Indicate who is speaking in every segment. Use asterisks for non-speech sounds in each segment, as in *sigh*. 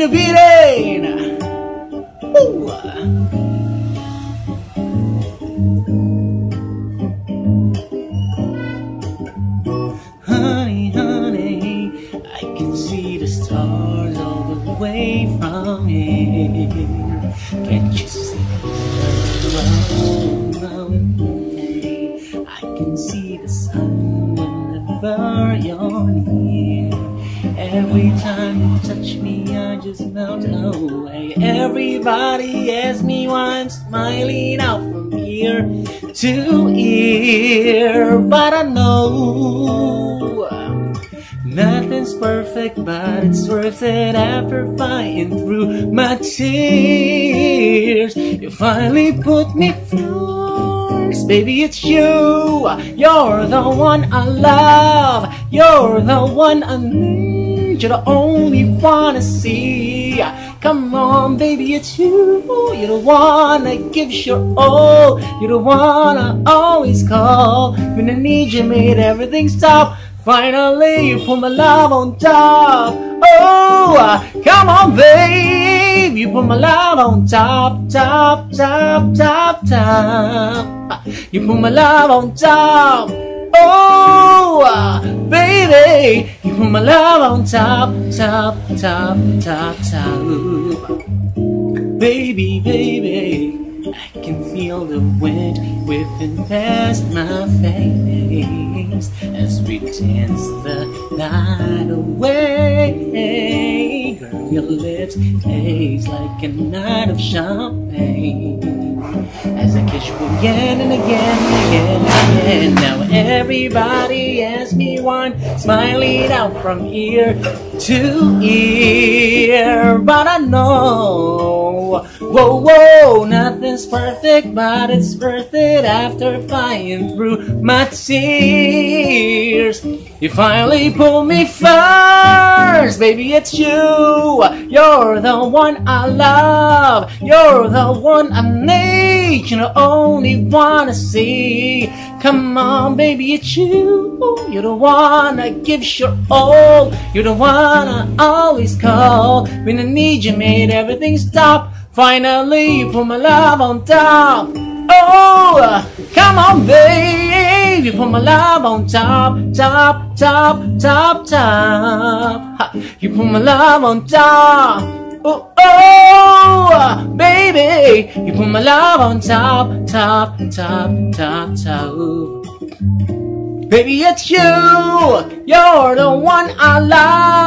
Speaker 1: Honey, honey, I can see the stars all the way from here. Can't you see? I can see the sun whenever you're near. Every time you touch me, I just melt away. Everybody asks me why I'm smiling out from ear to ear, but I know nothing's perfect, but it's worth it after fighting through my tears. You finally put me first, baby. It's you. You're the one I love. You're the one I need. You're the only one I see. Come on, baby, it's you. You're the one that gives your all. You're the one I always call. When I need you, made everything stop. Finally, you put my love on top. Oh, come on, babe. You put my love on top, top, top, top, top. You put my love on top. You put my love on top, top, top, top, top. Baby, baby, I can feel the wind whipping past my face as we dance the night away. Girl, your lips taste like a night of champagne as I kiss you again and again and again and again. Now everybody asks me one, smiling out from ear to ear, but I know, whoa, whoa, nothing's perfect, but it's worth it after flying through my tears. You finally pulled me first, baby, it's you. You're the one I love. You're the one I need. The only I see. Come on, baby, it's you. You're the one that gives your all. You're the one I always call. When I need you, made everything stop. Finally, you put my love on top. Oh, come on, babe. You put my love on top, top, top, top, top. Ha, You put my love on top. Oh, oh, baby. You put my love on top, top, top, top, top. Baby, it's you. You're the one I love.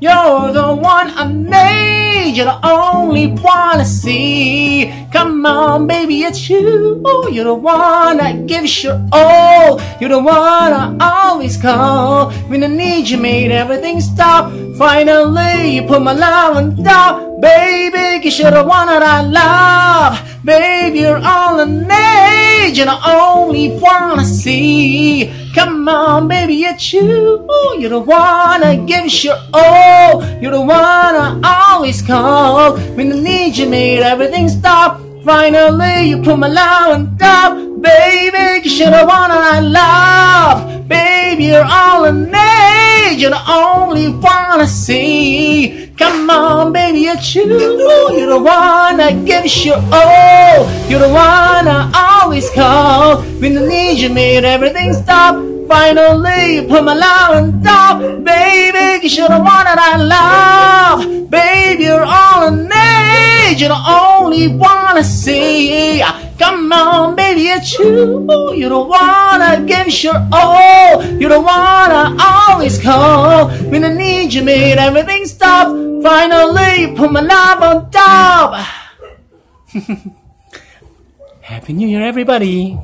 Speaker 1: You're the one I need. You're the only one I see. Come on, baby, it's you. You're the one that gives your all. You're the one I always call. When I need you, made everything stop. Finally, you put my love on top. Baby, You should have wanted I love. Baby, you're all I need. and I only wanna see. Come on, baby, it's you. You're the one that give your all. You're the one I always call. When I need you, made everything stop. Finally, you put my love on top. Baby, You should have wanted I love. Baby, you're all I You're the only one I see. Come on, baby, it's you. You're the one that gives you all. You're the one I always call. When I need you, made everything stop. Finally, you put my love on top. Baby, you're the one that I love. Baby, you're all I need. You're the only wanna see. Come on, baby, it's you. The one that gives your all. You don't wanna always call. When I need you, made everything stop. Finally, put my love on top. *laughs* Happy New Year, everybody.